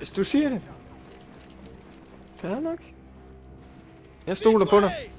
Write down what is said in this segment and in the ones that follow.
Hvis du siger det. Fair nok. Jeg stoler på dig.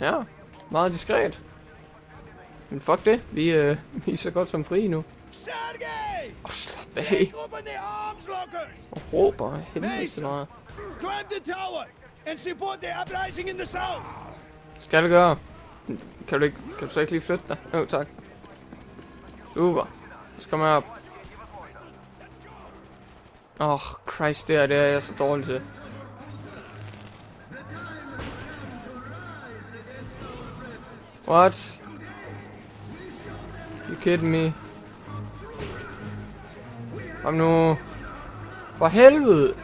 Ja, meget diskret. Men fuck det, vi, øh, vi er så godt som fri nu. Sergej! Åh, slap af. Og råber helvede så meget. Climb the tower and support the uprising in the south! Skal det gøre? Kan du, ikke, kan du så ikke lige flytte dig? Jo, tak. Super. Så kommer jeg op. Åh, oh, Christ, det er, det er jeg så dårlig til. What? You kidding me? Kom nu. For helvede.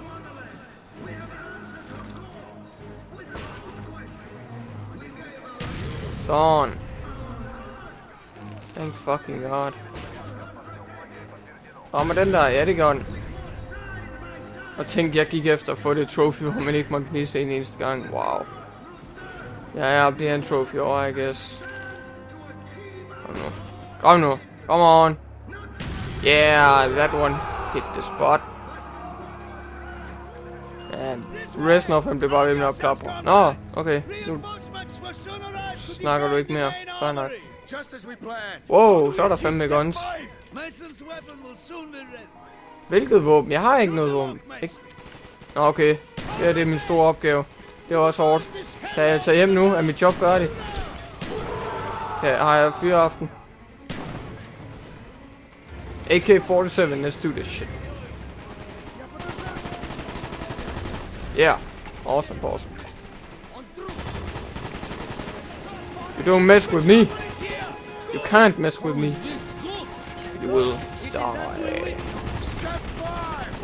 Sådan. Thank fucking god. Rammer den der? Ja, det gør den. Og tænk, jeg gik efter at få det trophy, hvor man ikke måtte misse en eneste gang. Wow. Ja, ja, det er en trophy over, I guess. Kom nu. Kom nu. Come on. Yeah, that one hit the spot. Resten af han blev bare ved med at plapre. Nå, okay. Nu snakker du ikke mere. Fair nok. Wow, så er der fandme guns. Mason's weapon will soon be ready. Hvilket våben? Jeg har ikke noget våben. Ik Nå, okay. Det her det er min store opgave. Det var også hårdt. Kan jeg tage hjem nu? Er mit job færdig? Ja, har jeg fyreaften? AK-47, let's do this shit. Yeah. Awesome, awesome. You don't mess with me. You can't mess with me. You will die.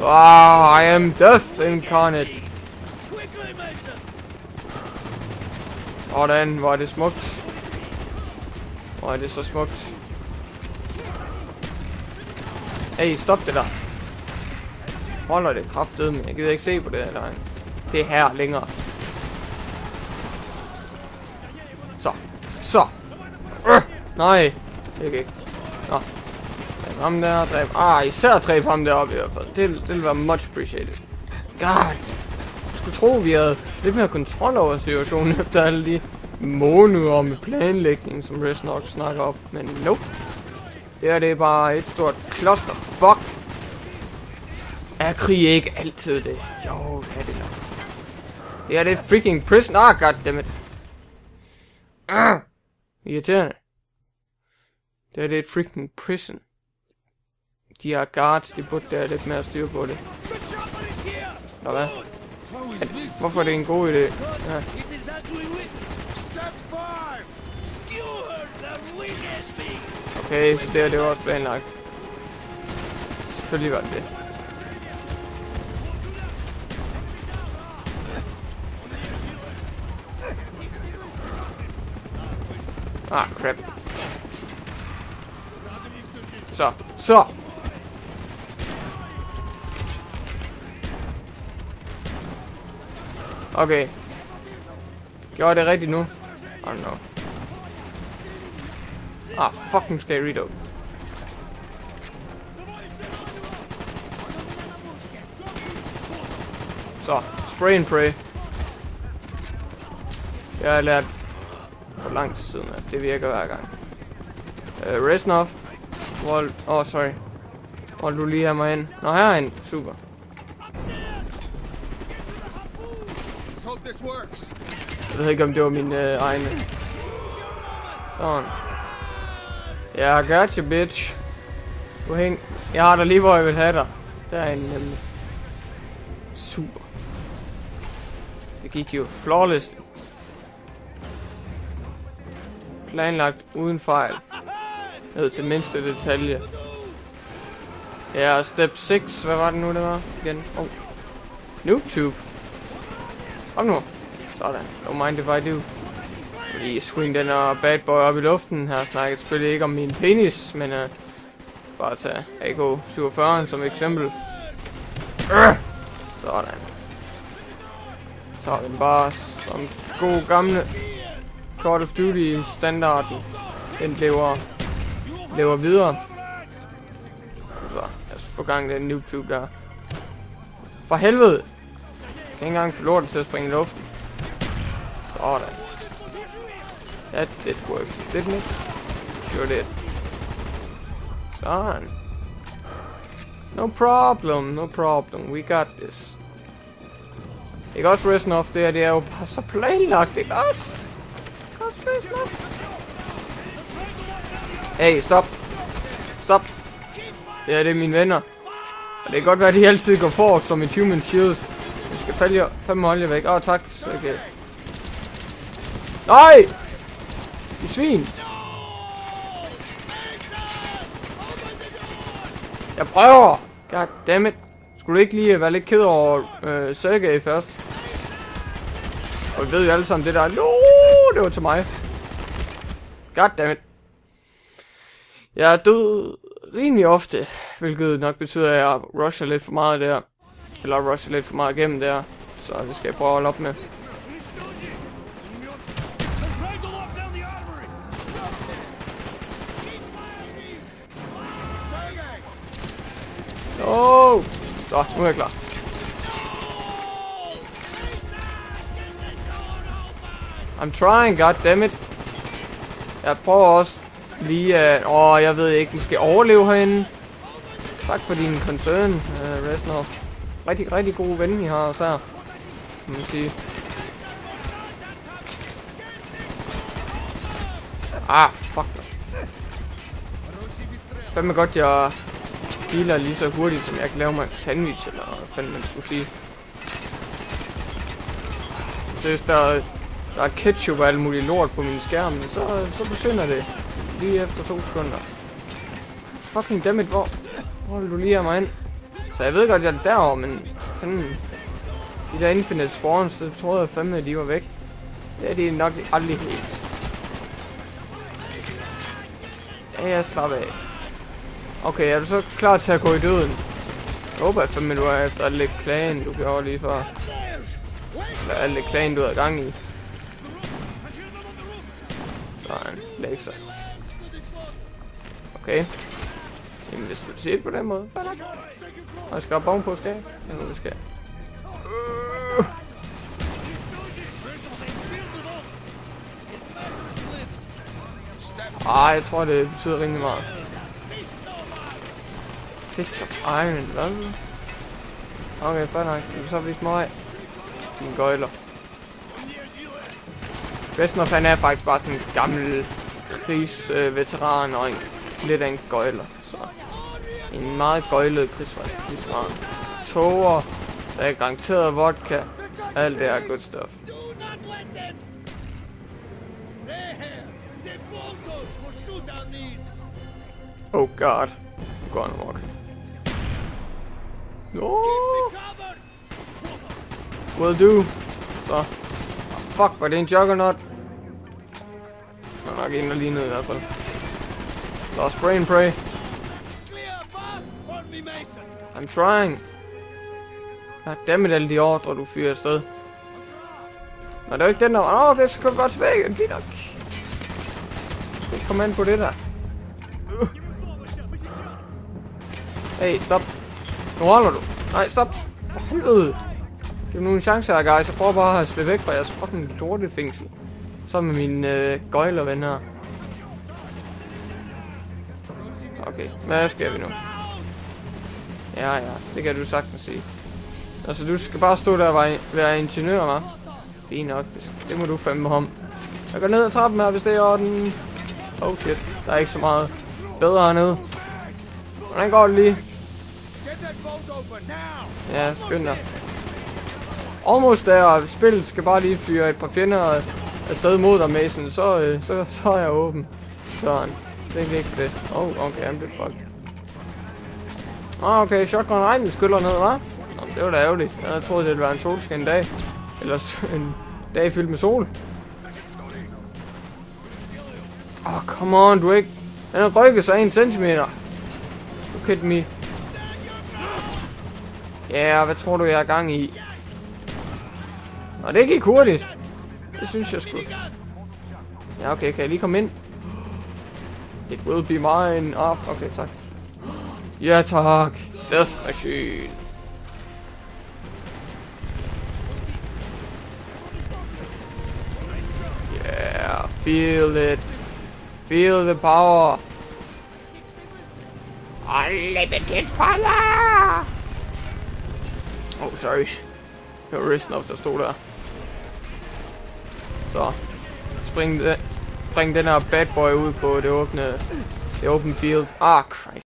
Ah, I am death incarnate. Quickly, Hvordan, hvor er det smukt. Hvor er det så smukt. Hey, stop det der. Holder det kraftet, jeg gider ikke se på det her. Det er her længere. Så. Så. Øh, nej. Det kan ikke. Nå. Ham der, dræb. Ah, især dræb ham deroppe i hvert fald. Det, det vil være much appreciated. God. Jeg skulle tro, vi havde lidt mere kontrol over situationen efter alle de måneder med planlægning, som Resnok snakker op. Men nope. Det her det er bare et stort kloster. Fuck. Er krig ikke altid det? Jo, det er det nok. Det her det er freaking prison. Ah, goddammit. Ah, irriterende. Det her det er et freaking prison. De har guards, de burde der lidt mere styr på det. Nå hvad? At. Hvorfor er det en god idé? Ja. Okay, så det her det var også planlagt. Selvfølgelig var det det. Ah, crap. Så, så! Okay. Gjorde det rigtigt nu? Oh no. Ah, fucking scary dog. Så, spray and pray. Jeg har lært for lang tid siden, at det virker hver gang. Øh, uh, Resnov. Hvor... Åh, oh, sorry. Hvor du lige have mig ind. Nå, her. Super. Let's hope this works. Jeg ved ikke, om det var min øh, egne. Sådan. Ja, yeah, gotcha, bitch. Du hæng. Jeg har dig lige, hvor jeg vil have dig. Der er en nemlig. Super. Det gik jo flawless. Planlagt uden fejl. Ned til mindste detalje. Ja, step 6. Hvad var det nu, det var? Igen. Oh. NoobTube. Kom nu. Sådan. Don't mind if I do. Lige swing den her bad boy op i luften. Her snakker selvfølgelig ikke om min penis, men øh, bare tage AK-47 som eksempel. Øh! Sådan. Så har den bare som god gamle Call of Duty standarden. Den lever, lever videre. Så lad os få gang den YouTube der. For helvede. Kan ikke engang få lortet til at springe i luften. Sådan. That did work, didn't it? Sure did. Sådan. No problem, no problem. We got this. Ikke også Resident of det her, det er jo bare så planlagt, ikke også? Ikke også Resident of? Hey, stop. Stop. Det er det mine venner. Og det kan godt være, at de altid går for som et human shield. Vi skal fælge fem holde væk. Åh, oh, tak. Okay. Nej! De svin. Jeg prøver. God damn it. Skulle du ikke lige være lidt ked over øh, Sergej først? Og vi ved jo alle sammen det der. No, det var til mig. God damn it. Jeg er død rimelig ofte, hvilket nok betyder, at jeg rusher lidt for meget der. Eller rusher lidt for meget igennem der. Så det skal jeg prøve at holde op med. Oh! Så, nu er jeg klar. I'm trying, god damn it. Jeg prøver også lige at... Åh, jeg ved ikke, måske overleve herinde. Tak for din concern, øh, uh, Resnov. Rigtig, rigtig god ven, I har os her. Kan man sige. Ah, fuck. Fandme godt, jeg healer lige så hurtigt, som jeg kan lave mig en sandwich, eller hvad fanden man skulle sige. Så hvis der, der er ketchup og alt muligt lort på min skærm, så, så forsvinder det lige efter to sekunder. Fucking dammit, hvor, hvor vil du lige have mig ind? Så jeg ved godt, jeg er derovre, men fanden... De der infinite spawns, så troede jeg fandme, at de var væk. Det er de nok aldrig helt. Ja, jeg slapper af. Okay, er du så klar til at gå i døden? Jeg håber fandme, du er efter alle klagen, du gjorde lige før. Eller alt det du er gang i. Sådan, læg sig. Okay. Jamen, hvis du siger det på den måde, fair nok. Og jeg skal op på, skal jeg? Jeg ved, det skal Øh. Ej, jeg tror, det betyder rimelig meget. Fist of Iron, hvad? Okay, fair nok. Så vise mig. Din gøjler. Resten fan er faktisk bare sådan en gammel krigsveteran øh, og en lidt af en gøjler. Så en meget gøjlet krigsveteran. Toger, der er garanteret vodka, alt det her good stuff. Oh god. Gå on walk. No. Will do. Så. Oh, fuck, var det en juggernaut? Der er nok en, der lignede i hvert fald. Lad os pray and pray. I'm trying. Goddammit alle de ordre, du fyrer afsted. Nå, det er jo ikke den der... Åh, oh, okay, så kan du godt tilbage igen. Fint nok. Jeg skal komme ind på det der. Hey, stop. Nu holder du. Nej, stop. For helvede. Giv nu en chance her, guys. Jeg prøver bare at slippe væk fra jeres fucking lortefængsel. Sammen med min øh, gøjlerven her. Okay, hvad skal vi nu? Ja, ja, det kan du sagtens sige. Altså, du skal bare stå der og være ingeniør, hva'? Fint nok, det må du fandme om. Jeg går ned ad trappen her, hvis det er orden. Oh shit, der er ikke så meget bedre hernede. Hvordan går det lige? Ja, skynd dig. Almost der, spillet skal bare lige fyre et par fjender afsted mod dig, Mason, så, øh, så, så er jeg åben. Sådan. Det er ikke det. Oh, okay, I'm dead fucked. Ah, okay, shotgun regnen skyller ned, hva'? Det var da ærgerligt. Jeg troede, det ville være en solskin dag. Eller en dag fyldt med sol. Åh, oh, come on, du er ikke... Den har rykket sig en centimeter. Du at me. Ja, yeah, hvad tror du, jeg er gang i? Nå, det gik hurtigt. Det synes jeg sgu. Ja, okay, kan jeg lige komme ind? It will be mine. Ah, okay, tak. Yeah, talk this machine. Yeah, feel it. Feel the power. Unlimited power! Oh, sorry. Jeg resten af, der stod der. Så. bring de, spring den her bad boy ud to the open the open field. Ah, Christ.